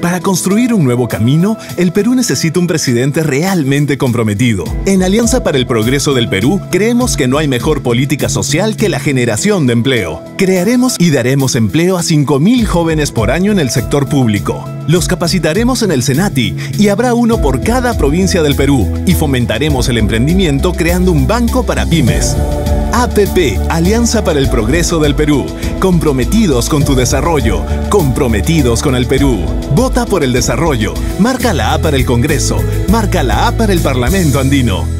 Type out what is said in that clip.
Para construir un nuevo camino, el Perú necesita un presidente realmente comprometido. En Alianza para el Progreso del Perú, creemos que no hay mejor política social que la generación de empleo. Crearemos y daremos empleo a 5.000 jóvenes por año en el sector público. Los capacitaremos en el Senati y habrá uno por cada provincia del Perú y fomentaremos el emprendimiento creando un banco para pymes. APP, Alianza para el Progreso del Perú. Comprometidos con tu desarrollo, comprometidos con el Perú. Vota por el desarrollo. Marca la A para el Congreso. Marca la A para el Parlamento Andino.